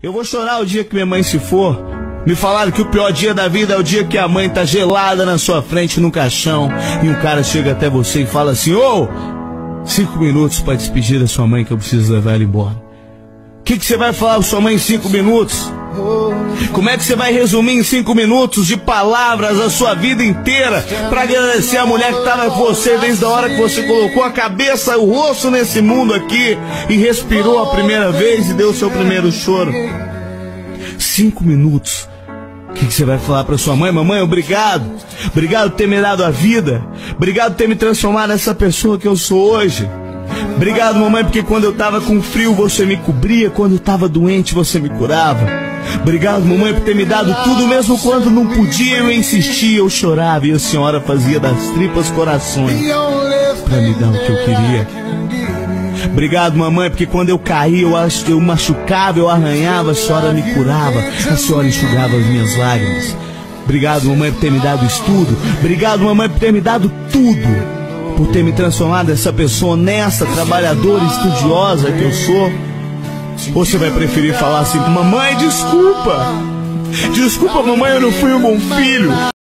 Eu vou chorar o dia que minha mãe se for. Me falaram que o pior dia da vida é o dia que a mãe tá gelada na sua frente no caixão e um cara chega até você e fala assim: Ô, oh, cinco minutos para despedir da sua mãe que eu preciso levar ela embora. O que, que você vai falar com sua mãe em cinco minutos? Como é que você vai resumir em cinco minutos de palavras a sua vida inteira para agradecer a mulher que estava com você desde a hora que você colocou a cabeça, o rosto nesse mundo aqui e respirou a primeira vez e deu o seu primeiro choro? Cinco minutos. O que, que, você vai falar para sua mãe? Mamãe, obrigado. Obrigado por ter me dado a vida. Obrigado por ter me transformado nessa pessoa que eu sou hoje. Obrigado, mamãe, porque quando eu tava com frio você me cobria, quando eu tava doente você me curava. Obrigado, mamãe, por ter me dado tudo, mesmo quando não podia, eu insistia, eu chorava e a senhora fazia das tripas corações para me dar o que eu queria. Obrigado, mamãe, porque quando eu caía, eu, eu machucava, eu arranhava, a senhora me curava, a senhora enxugava as minhas lágrimas. Obrigado, mamãe, por ter me dado estudo. Obrigado, mamãe, por ter me dado tudo. Por ter me transformado nessa pessoa honesta, trabalhadora, estudiosa que eu sou. Ou você vai preferir falar assim, mamãe, desculpa. Desculpa, mamãe, eu não fui um bom filho.